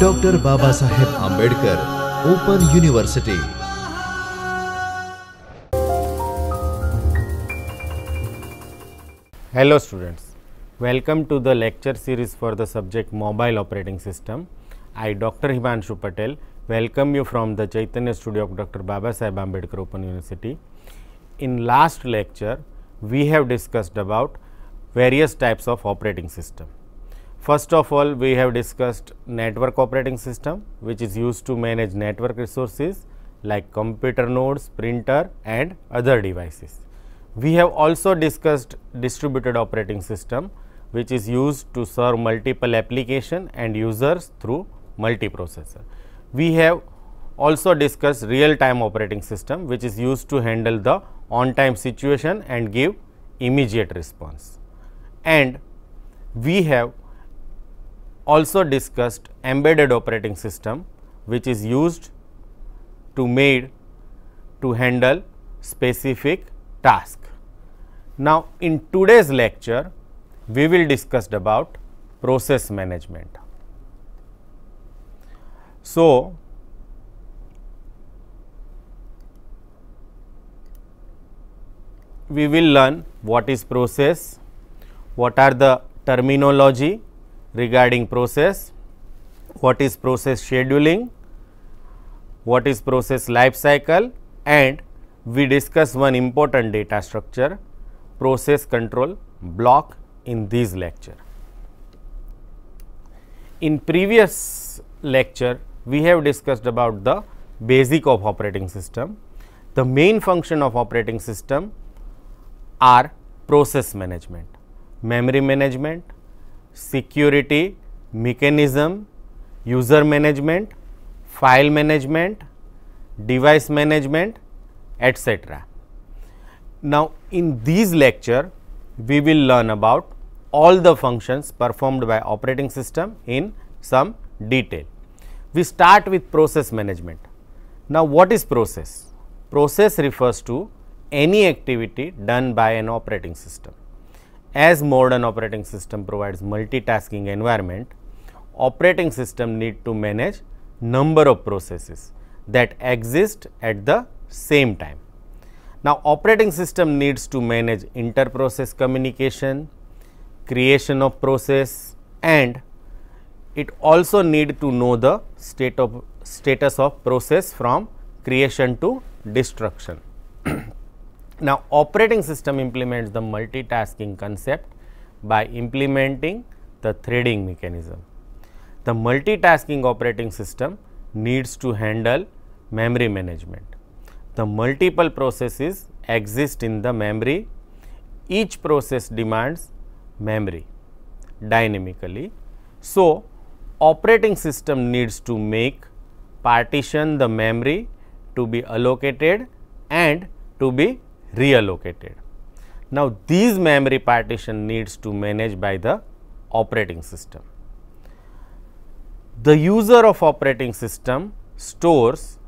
Doctor Baba Saheb Ambedkar open university hello students welcome to the lecture series for the subject mobile operating system I doctor Himanshu Patel welcome you from the Chaitanya studio of doctor Baba Saheb Ambedkar open university in last lecture we have discussed about various types of operating system First of all, we have discussed network operating system which is used to manage network resources like computer nodes, printer and other devices. We have also discussed distributed operating system which is used to serve multiple application and users through multiprocessor. We have also discussed real time operating system which is used to handle the on time situation and give immediate response. And we have also discussed embedded operating system which is used to made to handle specific task. Now, in today's lecture we will discuss about process management. So, we will learn what is process, what are the terminology regarding process, what is process scheduling, what is process life cycle and we discuss one important data structure process control block in this lecture. In previous lecture we have discussed about the basic of operating system. The main function of operating system are process management, memory management, security, mechanism, user management, file management, device management, etc. Now, in this lecture, we will learn about all the functions performed by operating system in some detail. We start with process management. Now, what is process? Process refers to any activity done by an operating system. As modern operating system provides multitasking environment, operating system need to manage number of processes that exist at the same time. Now, operating system needs to manage inter-process communication, creation of process and it also need to know the state of status of process from creation to destruction. now, operating system implements the multitasking concept by implementing the threading mechanism. The multitasking operating system needs to handle memory management. The multiple processes exist in the memory. Each process demands memory dynamically. So, operating system needs to make partition the memory to be allocated and to be reallocated. Now, these memory partition needs to manage by the operating system. The user of operating system stores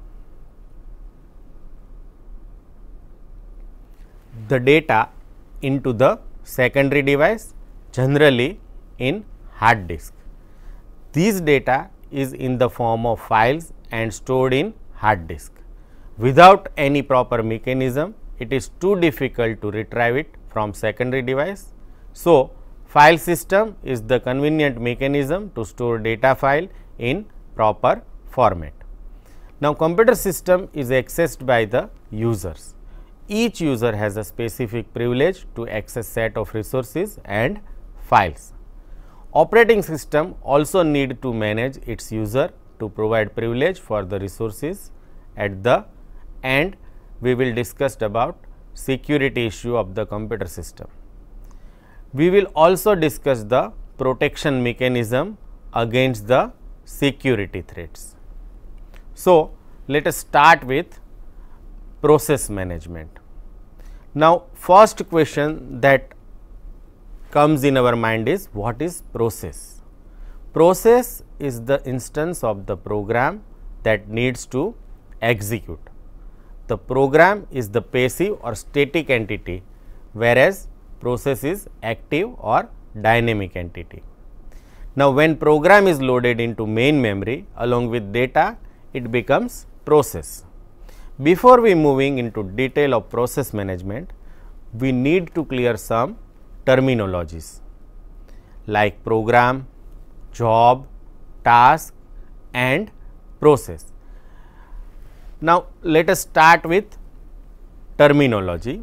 the data into the secondary device generally in hard disk. This data is in the form of files and stored in hard disk. Without any proper mechanism, it is too difficult to retrieve it from secondary device. So, file system is the convenient mechanism to store data file in proper format. Now, computer system is accessed by the users. Each user has a specific privilege to access set of resources and files. Operating system also need to manage its user to provide privilege for the resources at the end we will discuss about security issue of the computer system. We will also discuss the protection mechanism against the security threats. So, let us start with process management. Now, first question that comes in our mind is what is process? Process is the instance of the program that needs to execute. The program is the passive or static entity whereas process is active or dynamic entity. Now, when program is loaded into main memory along with data, it becomes process. Before we moving into detail of process management, we need to clear some terminologies like program, job, task and process. Now, let us start with terminology.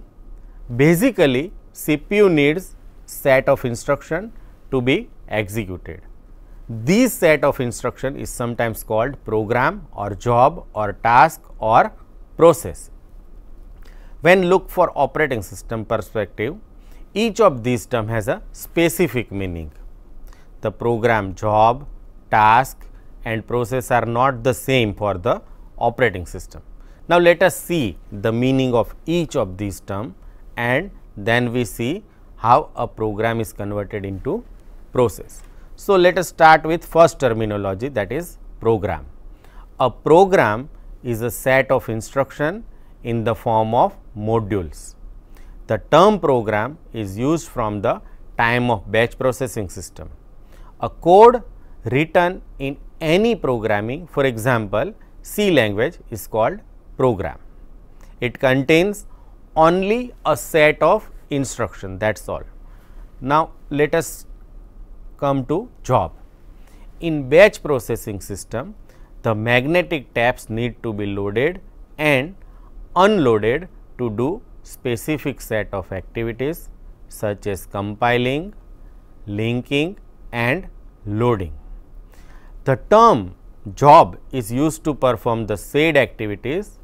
Basically, CPU needs set of instruction to be executed. This set of instruction is sometimes called program or job or task or process. When look for operating system perspective, each of these term has a specific meaning. The program job, task and process are not the same for the operating system. Now, let us see the meaning of each of these term and then we see how a program is converted into process. So, let us start with first terminology that is program. A program is a set of instruction in the form of modules. The term program is used from the time of batch processing system. A code written in any programming for example, C language is called program. It contains only a set of instruction that is all. Now, let us come to job. In batch processing system, the magnetic taps need to be loaded and unloaded to do specific set of activities such as compiling, linking and loading. The term job is used to perform the said activities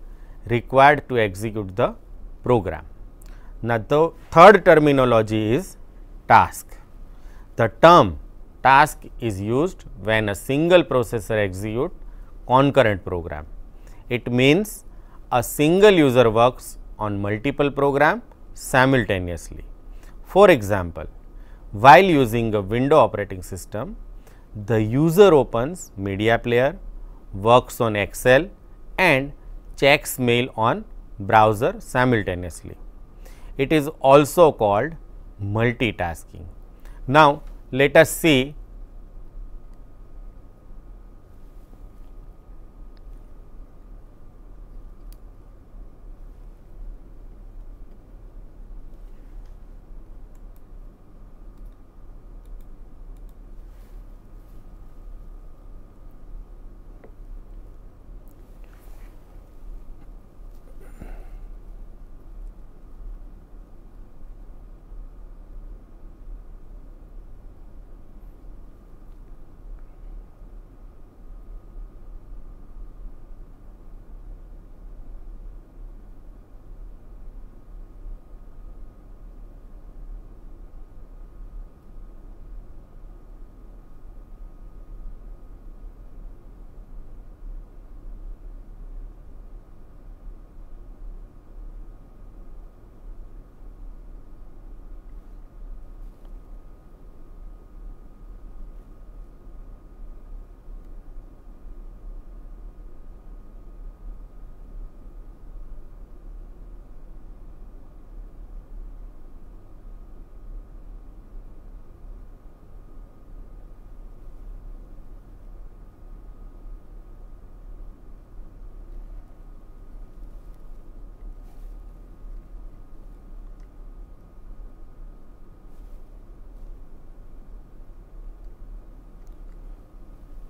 required to execute the program. Now, the third terminology is task. The term task is used when a single processor execute concurrent program. It means a single user works on multiple program simultaneously. For example, while using a window operating system, the user opens media player, works on Excel and checks mail on browser simultaneously. It is also called multitasking. Now, let us see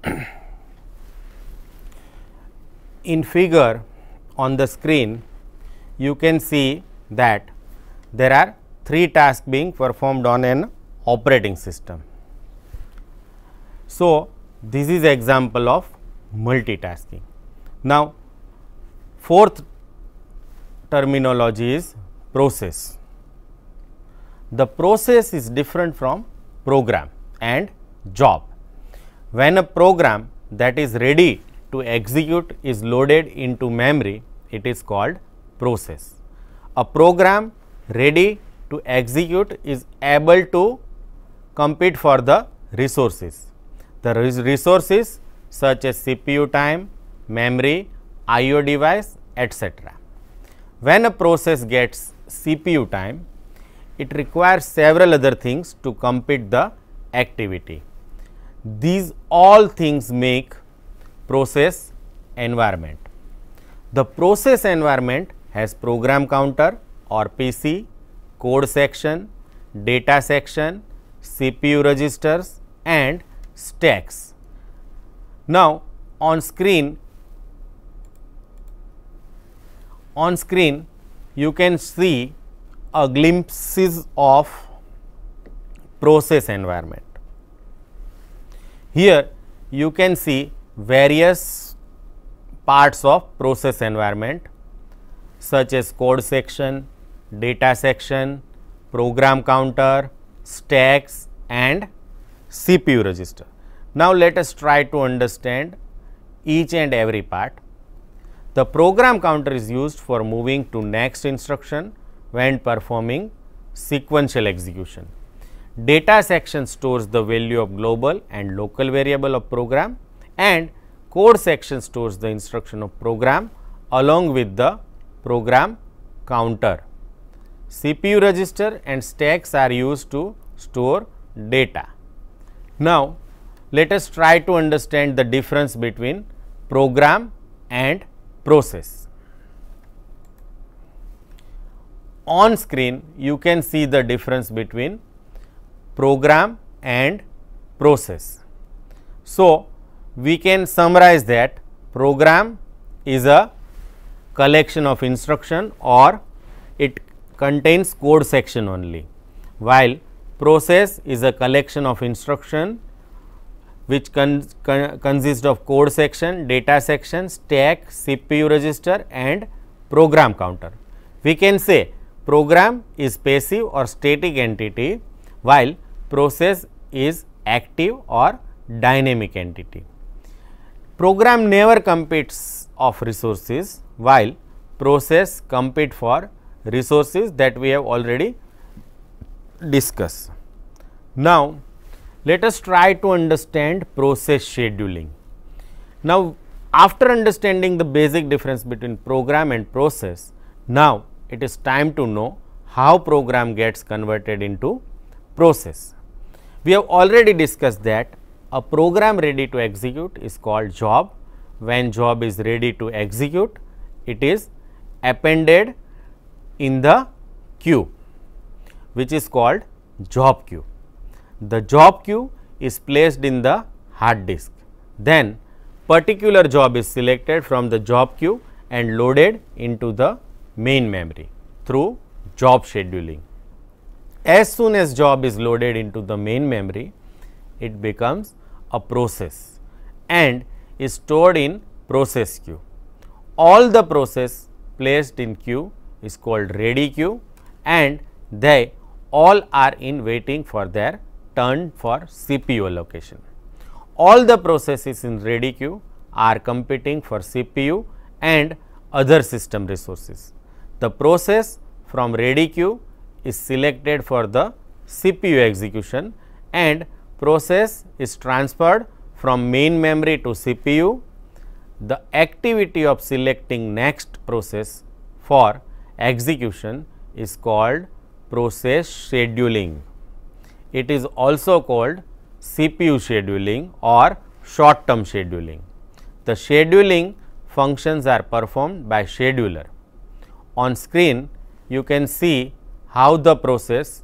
in figure on the screen you can see that there are three tasks being performed on an operating system. So, this is example of multitasking. Now, fourth terminology is process. The process is different from program and job. When a program that is ready to execute is loaded into memory, it is called process. A program ready to execute is able to compete for the resources. The resources such as CPU time, memory, IO device, etc. When a process gets CPU time, it requires several other things to complete the activity. These all things make process environment. The process environment has program counter or PC, code section, data section, CPU registers and stacks. Now, on screen on screen you can see a glimpses of process environment. Here you can see various parts of process environment such as code section, data section, program counter, stacks and CPU register. Now, let us try to understand each and every part. The program counter is used for moving to next instruction when performing sequential execution. Data section stores the value of global and local variable of program and code section stores the instruction of program along with the program counter. CPU register and stacks are used to store data. Now, let us try to understand the difference between program and process. On screen you can see the difference between program and process. So, we can summarize that program is a collection of instruction or it contains code section only, while process is a collection of instruction which con, con, consists of code section, data section, stack, CPU register and program counter. We can say program is passive or static entity while process is active or dynamic entity. Program never competes of resources while process compete for resources that we have already discussed. Now, let us try to understand process scheduling. Now, after understanding the basic difference between program and process, now it is time to know how program gets converted into process. We have already discussed that a program ready to execute is called job. When job is ready to execute, it is appended in the queue which is called job queue. The job queue is placed in the hard disk. Then particular job is selected from the job queue and loaded into the main memory through job scheduling. As soon as job is loaded into the main memory, it becomes a process and is stored in process queue. All the process placed in queue is called ready queue and they all are in waiting for their turn for CPU allocation. All the processes in ready queue are competing for CPU and other system resources. The process from ready queue is selected for the CPU execution and process is transferred from main memory to CPU. The activity of selecting next process for execution is called process scheduling. It is also called CPU scheduling or short term scheduling. The scheduling functions are performed by scheduler. On screen you can see how the process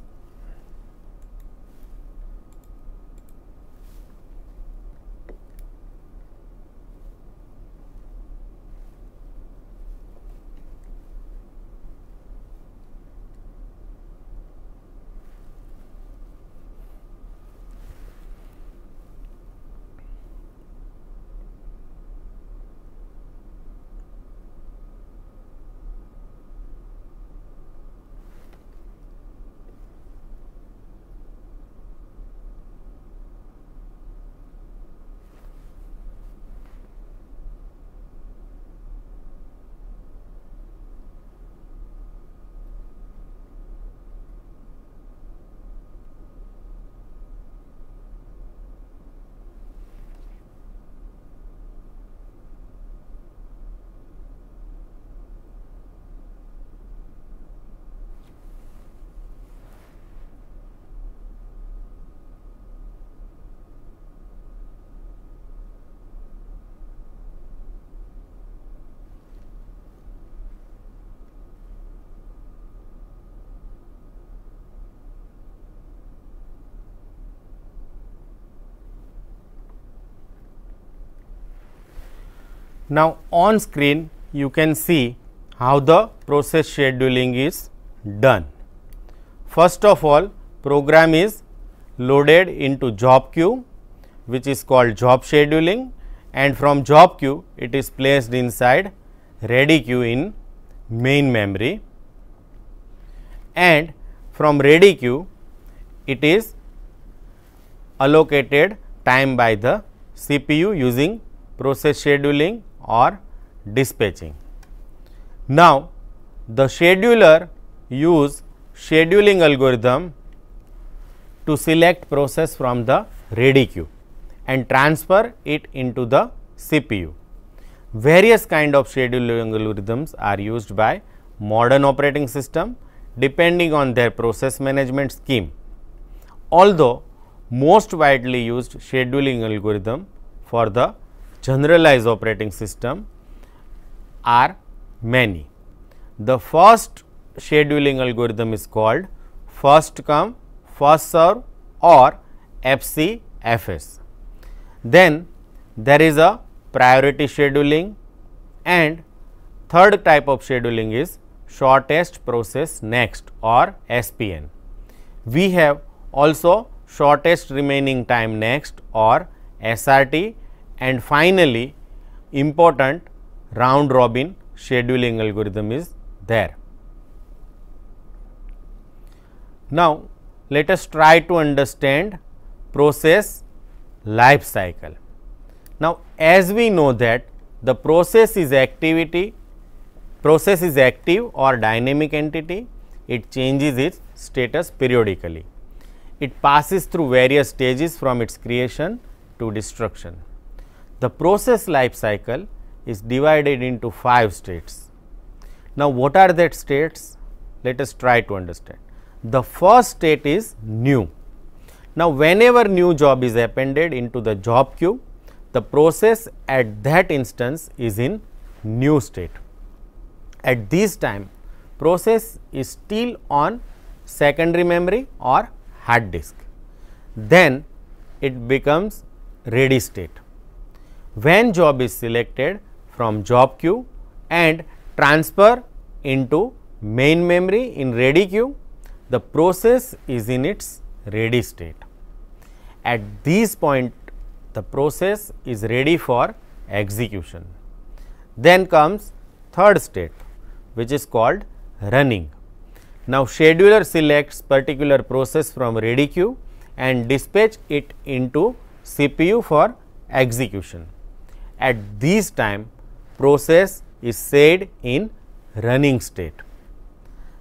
Now, on screen you can see how the process scheduling is done. First of all program is loaded into job queue which is called job scheduling and from job queue it is placed inside ready queue in main memory and from ready queue it is allocated time by the CPU using process scheduling or dispatching. Now, the scheduler use scheduling algorithm to select process from the ready queue and transfer it into the CPU. Various kind of scheduling algorithms are used by modern operating system depending on their process management scheme. Although most widely used scheduling algorithm for the generalized operating system are many. The first scheduling algorithm is called first come first serve or FCFS. Then there is a priority scheduling and third type of scheduling is shortest process next or SPN. We have also shortest remaining time next or SRT and finally, important round robin scheduling algorithm is there. Now, let us try to understand process life cycle. Now, as we know that the process is activity, process is active or dynamic entity, it changes its status periodically. It passes through various stages from its creation to destruction. The process life cycle is divided into 5 states. Now, what are that states? Let us try to understand. The first state is new. Now, whenever new job is appended into the job queue, the process at that instance is in new state. At this time, process is still on secondary memory or hard disk. Then it becomes ready state. When job is selected from job queue and transfer into main memory in ready queue, the process is in its ready state. At this point the process is ready for execution. Then comes third state which is called running. Now, scheduler selects particular process from ready queue and dispatch it into CPU for execution. At this time process is said in running state.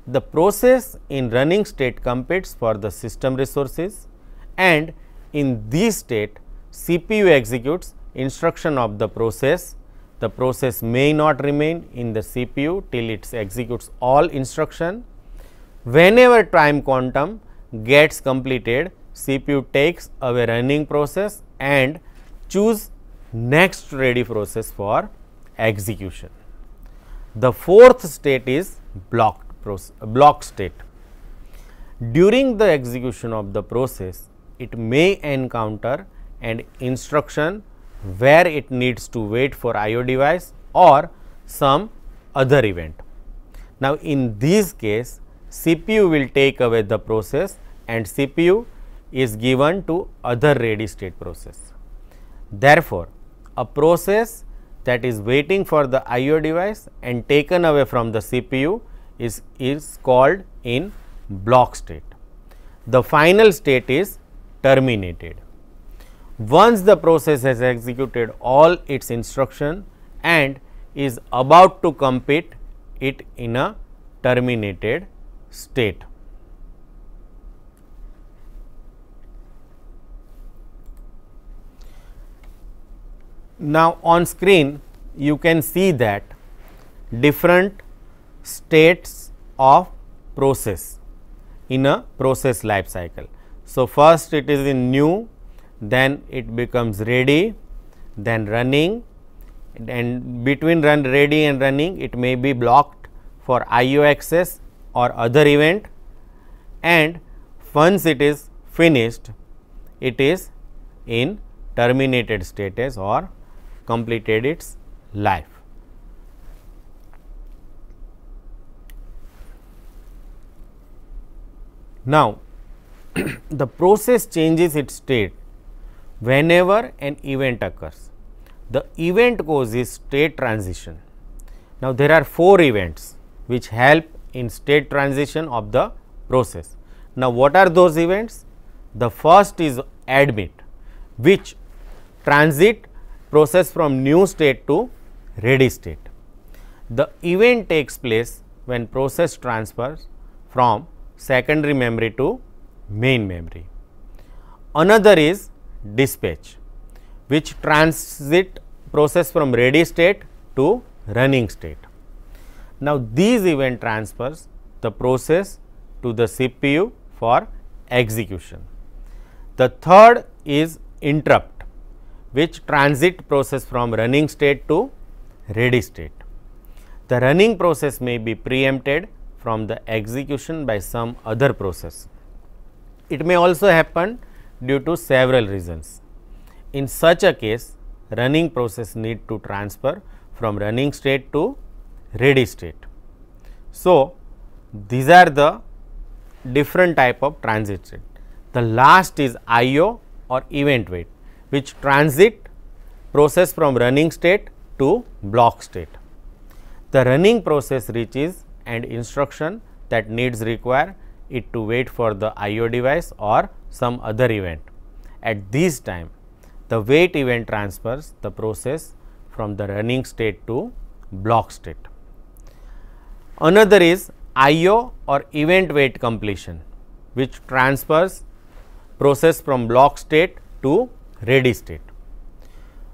The process in running state competes for the system resources and in this state CPU executes instruction of the process. The process may not remain in the CPU till it executes all instruction. Whenever time quantum gets completed, CPU takes away running process and choose next ready process for execution. The fourth state is block block state. During the execution of the process, it may encounter an instruction where it needs to wait for IO device or some other event. Now, in this case CPU will take away the process and CPU is given to other ready state process. Therefore, a process that is waiting for the IO device and taken away from the CPU is, is called in block state. The final state is terminated. Once the process has executed all its instruction and is about to complete it in a terminated state. Now, on screen you can see that different states of process in a process life cycle. So, first it is in new, then it becomes ready, then running and between run ready and running it may be blocked for IO access or other event and once it is finished it is in terminated status or completed its life. Now, the process changes its state whenever an event occurs. The event causes state transition. Now, there are four events which help in state transition of the process. Now, what are those events? The first is admit which transit process from new state to ready state. The event takes place when process transfers from secondary memory to main memory. Another is dispatch which transit process from ready state to running state. Now, these event transfers the process to the CPU for execution. The third is interrupt which transit process from running state to ready state. The running process may be preempted from the execution by some other process. It may also happen due to several reasons. In such a case, running process need to transfer from running state to ready state. So, these are the different type of transit state. The last is IO or event wait which transit process from running state to block state. The running process reaches and instruction that needs require it to wait for the IO device or some other event. At this time, the wait event transfers the process from the running state to block state. Another is IO or event wait completion, which transfers process from block state to ready state.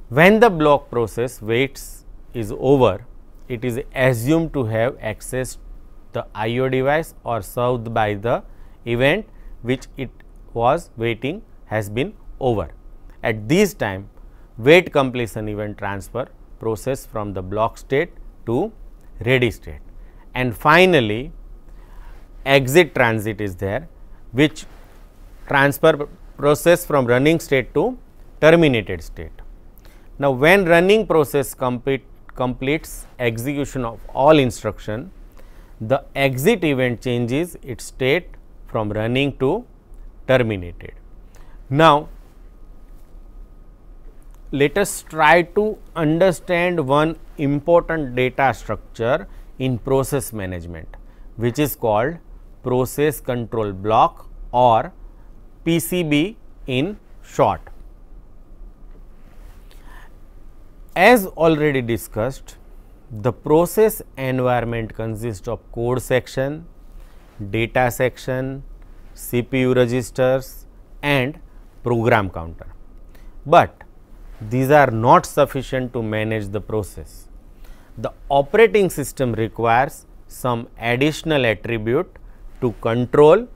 When the block process waits is over, it is assumed to have accessed the IO device or served by the event which it was waiting has been over. At this time, wait completion event transfer process from the block state to ready state. And finally, exit transit is there which transfer process from running state to terminated state. Now, when running process complete, completes execution of all instruction, the exit event changes its state from running to terminated. Now, let us try to understand one important data structure in process management, which is called process control block or PCB in short. As already discussed, the process environment consists of code section, data section, CPU registers and program counter. But these are not sufficient to manage the process. The operating system requires some additional attribute to control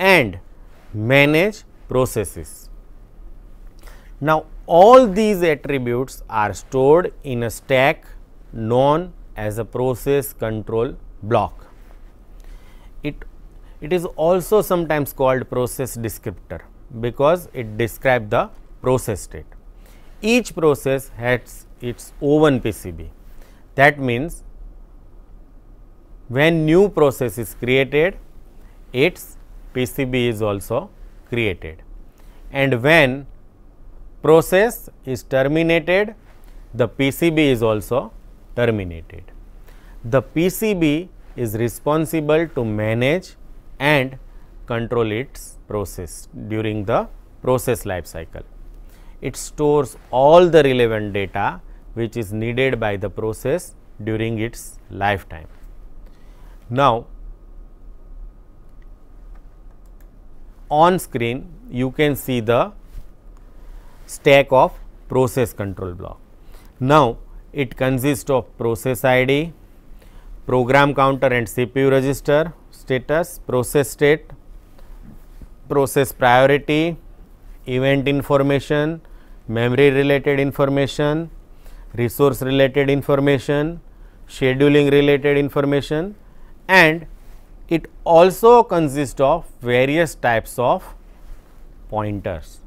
and manage processes. Now, all these attributes are stored in a stack known as a process control block. It, it is also sometimes called process descriptor because it describes the process state. Each process has its own PCB. That means, when new process is created, its PCB is also created and when process is terminated, the PCB is also terminated. The PCB is responsible to manage and control its process during the process life cycle. It stores all the relevant data which is needed by the process during its lifetime. Now, on screen you can see the stack of process control block. Now, it consists of process ID, program counter and CPU register, status, process state, process priority, event information, memory related information, resource related information, scheduling related information and it also consists of various types of pointers.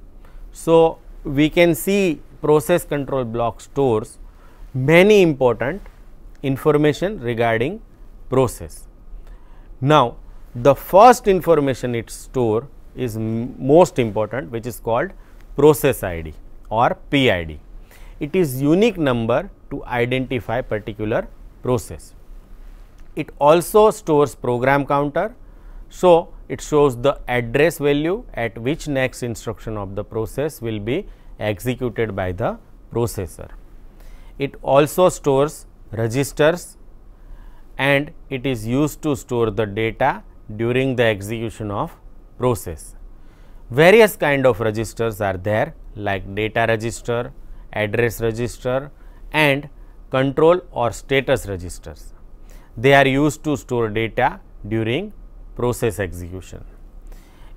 So, we can see process control block stores many important information regarding process. Now, the first information it store is most important which is called process ID or PID. It is unique number to identify particular process. It also stores program counter. So, it shows the address value at which next instruction of the process will be executed by the processor. It also stores registers and it is used to store the data during the execution of process. Various kind of registers are there like data register, address register and control or status registers. They are used to store data during process execution.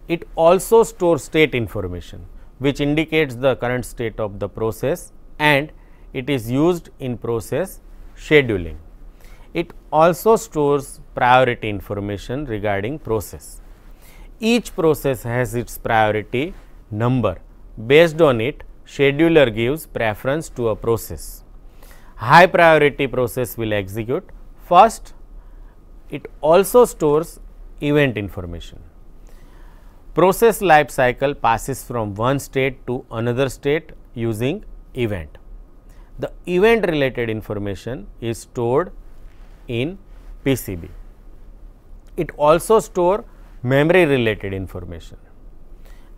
It also stores state information which indicates the current state of the process and it is used in process scheduling. It also stores priority information regarding process. Each process has its priority number. Based on it, scheduler gives preference to a process. High priority process will execute first. It also stores event information. Process life cycle passes from one state to another state using event. The event related information is stored in PCB. It also store memory related information.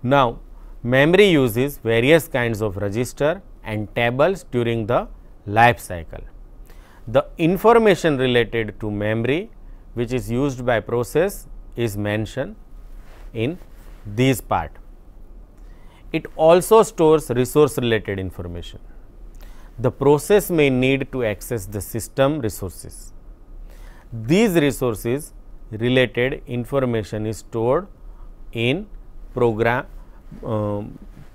Now, memory uses various kinds of register and tables during the life cycle. The information related to memory which is used by process is mentioned in this part. It also stores resource related information. The process may need to access the system resources. These resources related information is stored in program uh,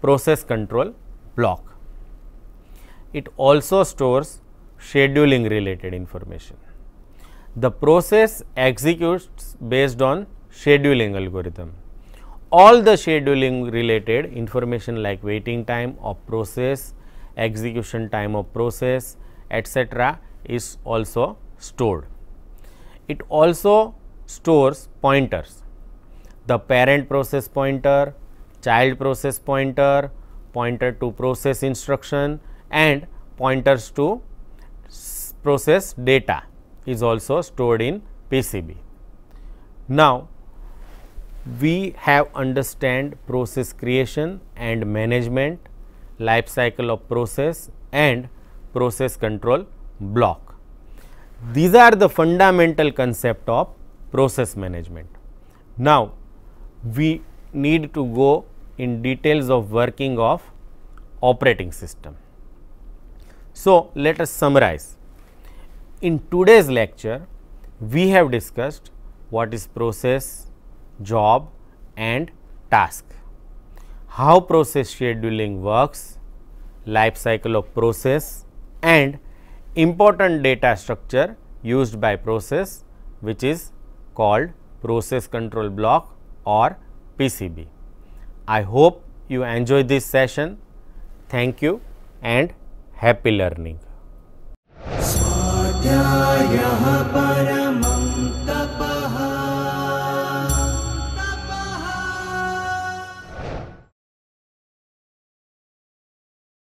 process control block. It also stores scheduling related information. The process executes based on scheduling algorithm. All the scheduling related information like waiting time of process, execution time of process etc., is also stored. It also stores pointers, the parent process pointer, child process pointer, pointer to process instruction and pointers to process data is also stored in PCB. Now, we have understand process creation and management, life cycle of process and process control block. These are the fundamental concept of process management. Now, we need to go in details of working of operating system. So, let us summarize. In today's lecture, we have discussed what is process, job and task, how process scheduling works, life cycle of process and important data structure used by process which is called process control block or PCB. I hope you enjoy this session. Thank you and happy learning. या पार